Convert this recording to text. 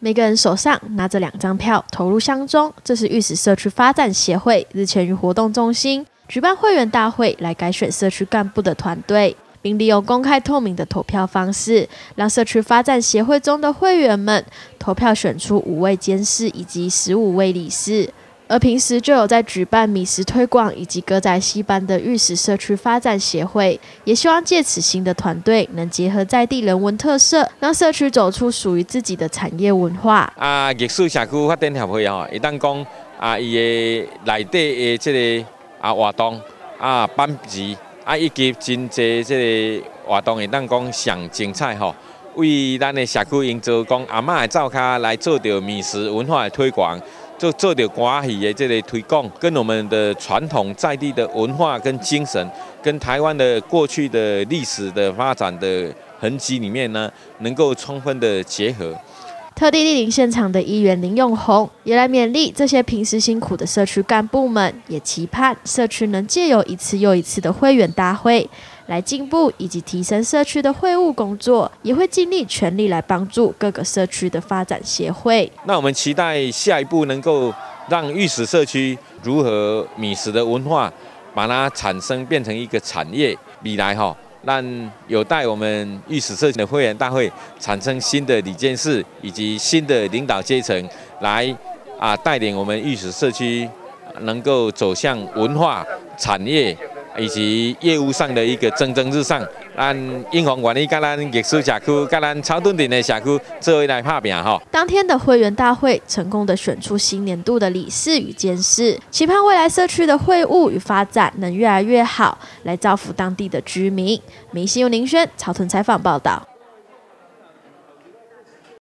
每个人手上拿着两张票，投入箱中。这是玉石社区发展协会日前于活动中心举办会员大会，来改选社区干部的团队，并利用公开透明的投票方式，让社区发展协会中的会员们投票选出五位监事以及十五位理事。而平时就有在举办米食推广以及歌仔戏班的玉石社区发展协会，也希望借此新的团队能结合在地人文特色，让社区走出属于自己的产业文化。啊，玉石社区发展协会吼，一旦讲啊，伊的内底的这个啊活动啊班级啊，以及真济这个活动，会当讲上精彩吼，为咱的社区营造讲阿嬷的灶卡来做着米食文化的推广。就做点瓜戏的这类推广，跟我们的传统在地的文化跟精神，跟台湾的过去的历史的发展的痕迹里面呢，能够充分的结合。特地莅临现场的议员林永红也来勉励这些平时辛苦的社区干部们，也期盼社区能借由一次又一次的会员大会来进步以及提升社区的会务工作，也会尽力全力来帮助各个社区的发展协会。那我们期待下一步能够让玉石社区如何米食的文化，把它产生变成一个产业，未来哈。让有待我们御史社区的会员大会产生新的理监事以及新的领导阶层，来啊带领我们御史社区能够走向文化产业。以及业务上的一个蒸蒸日上，按英皇管理跟咱艺术社区、跟咱超墩顶的社区作为来拍拼吼。当天的会员大会成功的选出新年度的理事与监事，期盼未来社区的会务与发展能越来越好，来造福当地的居民。明星由宁轩、草屯采访报道。